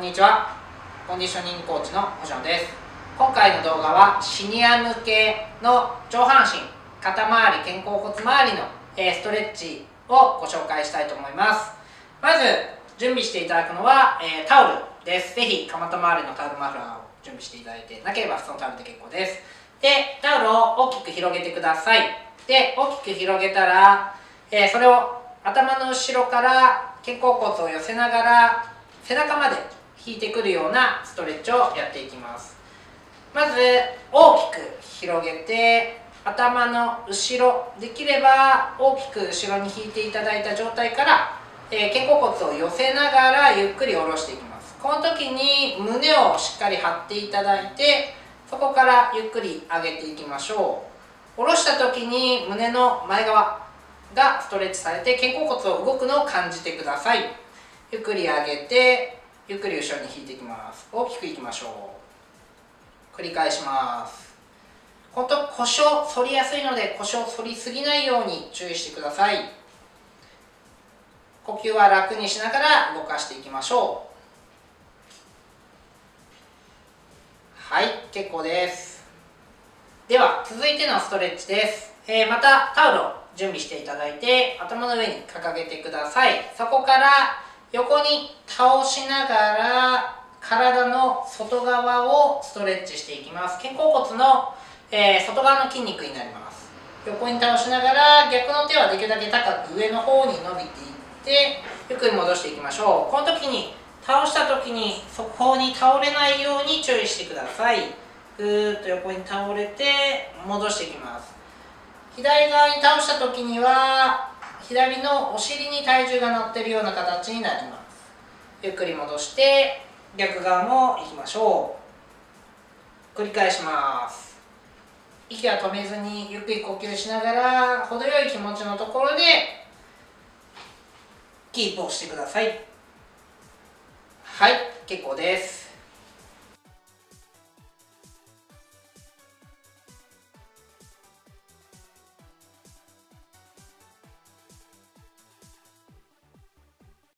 んにちは。コンディショニングコーチの星野です。今回の動画はシニア向けの上半身肩周り肩甲骨周りの、ストレッチをご紹介したいと思います。まず準備していただくのは、タオルです。ぜひ蒲田周りのタオルマフラーを準備していただいてなければ普通のタオルで結構です。でタオルを大きく広げてください。で大きく広げたら、え、それを頭の後ろから肩甲骨を寄せながら背中まで引いてくるようなストレッチをやっていきます。まず大きく広げて頭の後ろ。できれば大きく後ろに引いていただいた状態から、え、肩甲骨を寄せながらゆっくり下ろしていきます。この時に胸をしっかり張っていただいてそこからゆっくり上げていきましょう。下ろした時に胸の前側がストレッチされて肩甲骨を動くのを感じてください。ゆっくり上げてゆっくり後ろに引いていきます。大きくいきましょう。繰り返します。本当腰を反りやすいので腰を反りすぎないように注意してください。呼吸は楽にしながら動かしていきましょう。はい結構です。では続いてのストレッチです、えー、またタオルを準備していただいて頭の上に掲げてください。そこから横に倒しながら体の外側をストレッチしていきます。肩甲骨の、えー、外側の筋肉になります。横に倒しながら逆の手はできるだけ高く上の方に伸びていってゆっくり戻していきましょう。この時に倒した時にそこに倒れないように注意してください。ぐーっと横に倒れて戻していきます。左側に倒した時には左のお尻に体重が乗ってるような形になります。ゆっくり戻して逆側もいきましょう。繰り返します。息は止めずにゆっくり呼吸しながら程よい気持ちのところでキープをしてください。はい結構です。